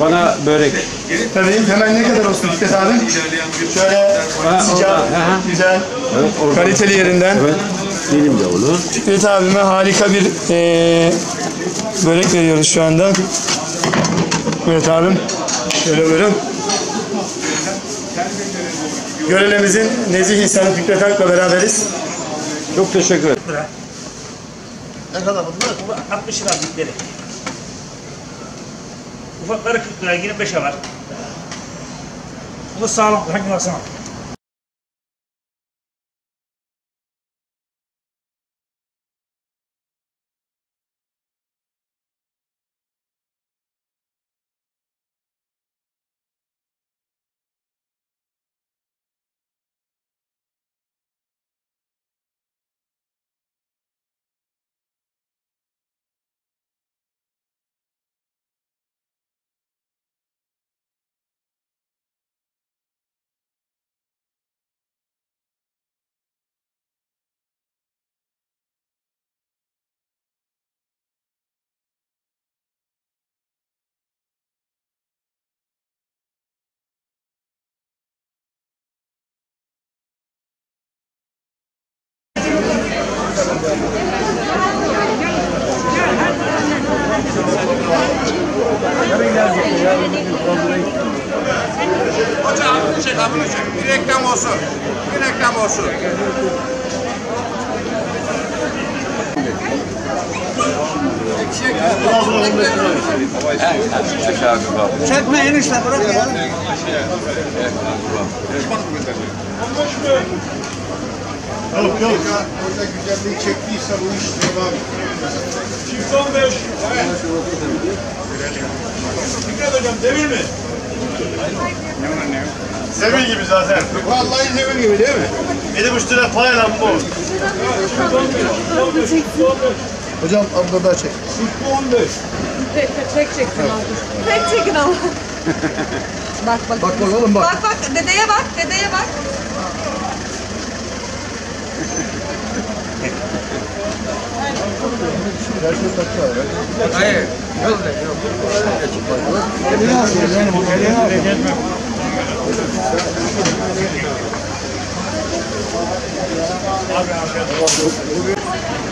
Bana börek. Tabii hemen ne kadar olsun Fikret abi? Şöyle Ha, sıcak, güzel, Evet, kaliteli yerinden. Evet. Dilim de olur. Fikret abime harika bir eee, börek veriyoruz şu anda. Evet abim. Şöyle buyurun. Görelemizin nezih insanı Fikret Ak'la beraberiz. Çok teşekkür ederim. Ne kadar bunlar? 60 lira büyükleri. Ufakları 40 lira, 25'e var. Bu da sağlam, hangi baksana. Çek abone çek. Bir reklam olsun. Bir reklam olsun. Çekme enişte bırak ya. Yok yok. Orada güzelliği çektiyse bu iş devam. Çift 15. Fikret hocam devir mi? Sevil gibi zaten. Vallahi devir gibi değil mi? Buçuk lira payla bu. Hocam abla da çek. Çift 15. Tek çektim abi. Tek çekin ama. bak bak. Bak bak oğlum bak. Bak bak dedeye bak dedeye bak. Thank you.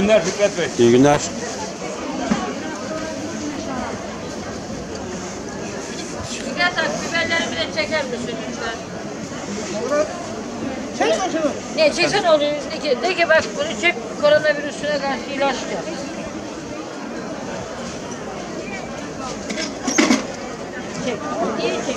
günler Fikret Bey. İyi günler. Fikret abi biberlerimi de çeker misin lütfen? Çek şunu. Ne çeksen oluyor. De ki, de ki bak bunu çek. koronavirüsüne karşı ilaçtır. Çek. İyi çek.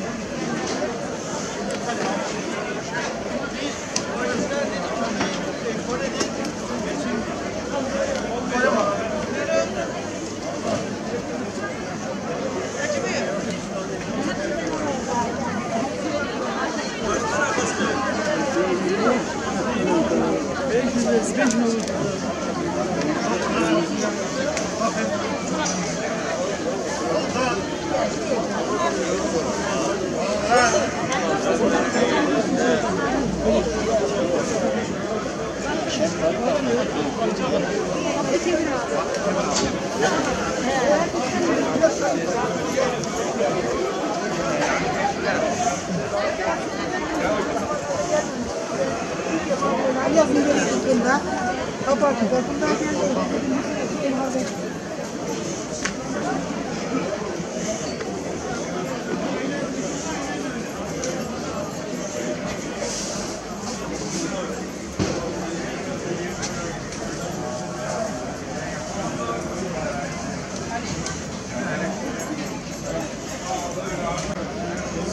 Deus. Güzel.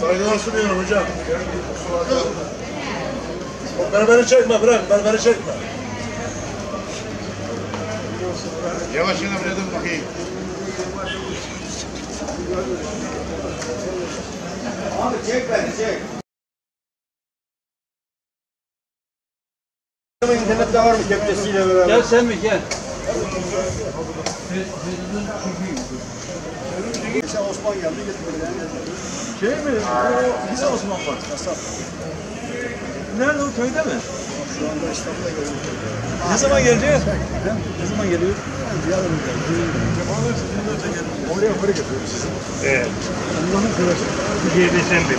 Saygılar sunuyorum hocam. Berberi çekme bırak, berberi çekme. Yavaş yine buraya dur bakayım. Abi çek beni çek. İnternette var mı kepçesiyle beraber? Gel sen mi gel. Osman geldi getirdi. Şey mi? O bize Osman var. Nerede o köyde mi? Şu anda İstanbul'da görüyorum. Ne zaman gelecek? Ne zaman geliyor? Yarın Oraya para getiriyoruz sizi. Evet. Allah'ın kırası. Türkiye'de sen bir.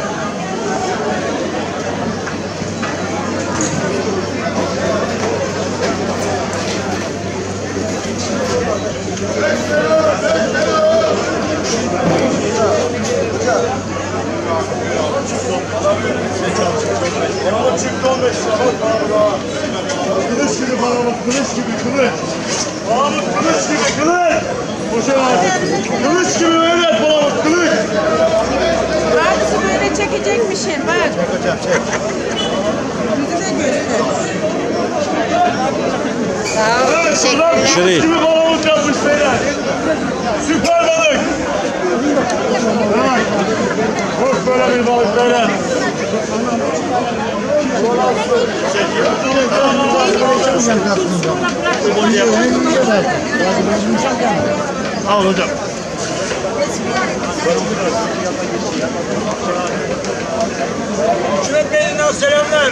Bana çıktı 15 lira. Bak bana bak. Kılıç gibi bana bak. Kılıç gibi kılıç. Bana bak kılıç gibi kılıç. Boşa bak. Kılıç gibi böyle bana bak kılıç. Abisi böyle çekecekmişsin bak. Çekeceğim çek. Yüzüne göster. Evet, ulan kılıç gibi balık yapmış beyler. Süper balık. Çok böyle bir balık beyler. Al hocam. Hükümet Bey'den selamlar.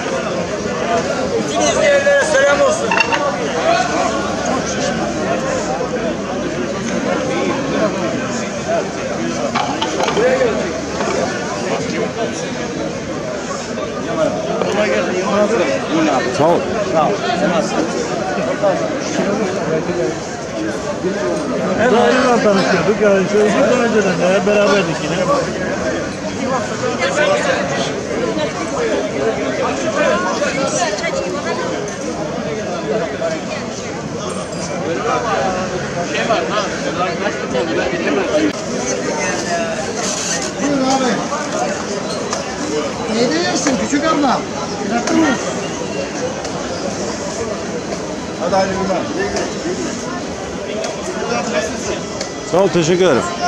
Tanışıyorduk yani çocuklar önceden de beraberdik yine. Buyur abi. Neyde yersin küçük abla? Bıraktın mı? Hadi hayırlı günler. Sağ ol teşekkür ederim.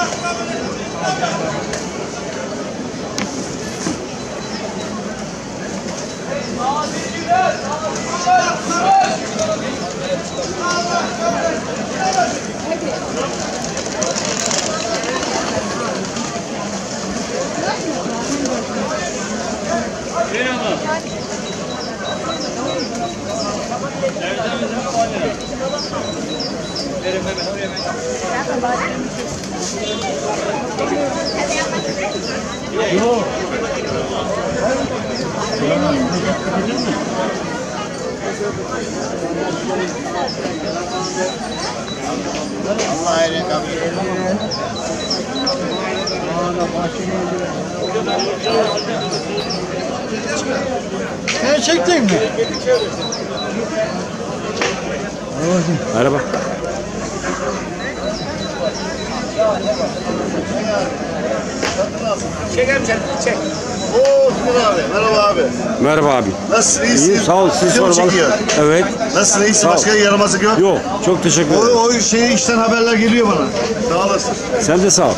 Sen çektin mi? Merhaba. Çekelim sen, çek. Oo Tuna abi. Merhaba abi. Merhaba abi. Nasılsın? İyisin? İyiyim sağ ol siz Video mu sormalı. çekiyor? Evet. Nasılsın? İyisin? Sağ ol. Başka yaramazlık yok. Yok çok teşekkür O, ederim. o şey işten haberler geliyor bana. Sağ olasın. Sen de sağ ol.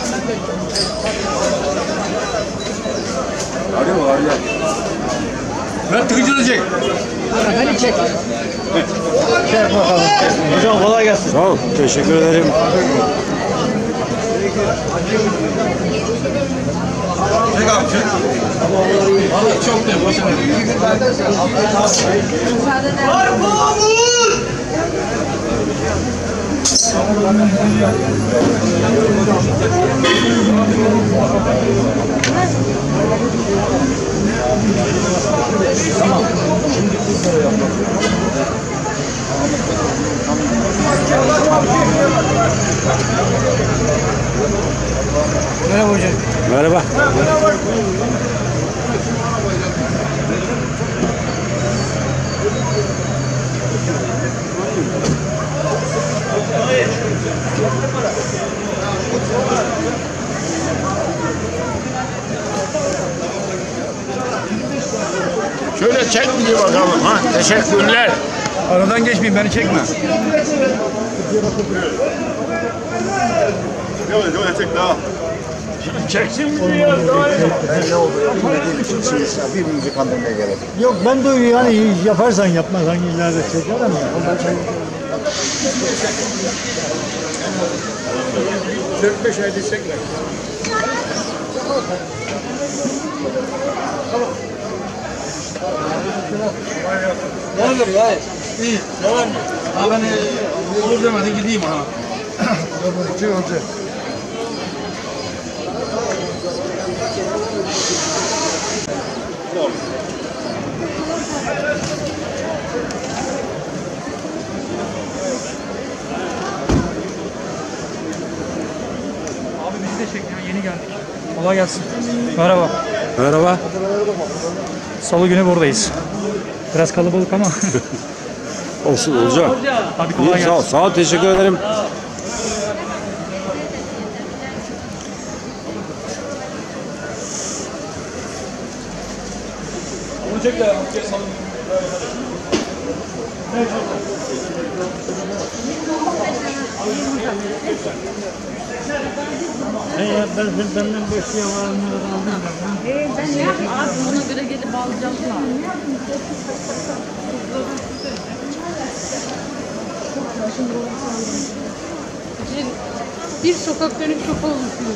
Ben tıkıcını çek. Beni çek. Hocam kolay gelsin. Sağ ol. Teşekkür ederim. Çek abi çek. Vallahi çok da boşuna. Merhaba hocam. Merhaba. Şöyle çek bir bakalım. Ha, teşekkürler. Aradan geçmeyin beni çekme. Şöyle şöyle çek daha. Birbirimizi kandırmaya gerek. Yok ben de yani yaparsan yapmazsan ileride çekerim ya. Ondan çek. 4-5 ayda çekler. Neredir ya? İyi. Devam? Ha ben olur demedi gideyim ha. Şey olacak. Abi bizi de çek ya yeni geldik. Kolay gelsin. Merhaba. Merhaba. Salı günü buradayız. Biraz kalabalık ama. Olsun olacak. Hadi kolay İyi, sağ ol. gelsin. Sağ ol. Teşekkür ederim. Ee, ben ne yapayım? Abi ona göre gelip alacağım. Bir sokak dönüp sokağa olmuşsunuz.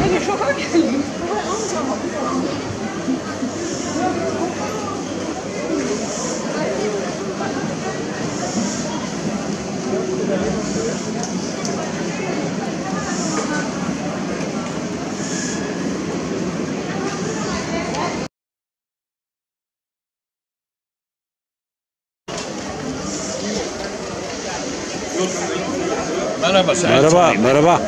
Yani sokak geldim. Merhaba. Sen merhaba, sen merhaba.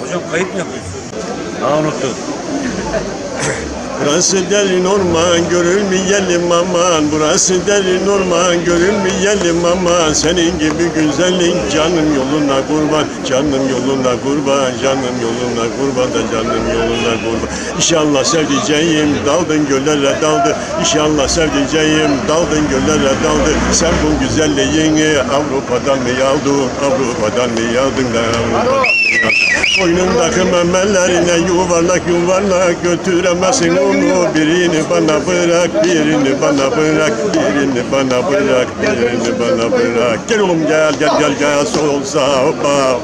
Hocam kayıt mı yapıyorsun? Aa unuttum. Burası derin orman görülmeyelim aman. Burası derin orman görülmeyelim aman. Senin gibi güzellik canım yoluna kurban. Canım yoluna kurban Canım yoluna kurban da canım yoluna kurban. İnşallah sevdiceğim daldın göllere daldı. İnşallah sevdiceğim daldın göllere daldı. Sen bu güzelliğini Avrupa'dan mı aldın? Avrupa'dan mı aldın? Da Avrupa'dan Boynundaki memelerine yuvarlak yuvarlak götüremezsin onu. Birini bana bırak, birini bana bırak, birini bana bırak, birini bana bırak. Gel oğlum gel, gel gel gel sol sağ, sağ,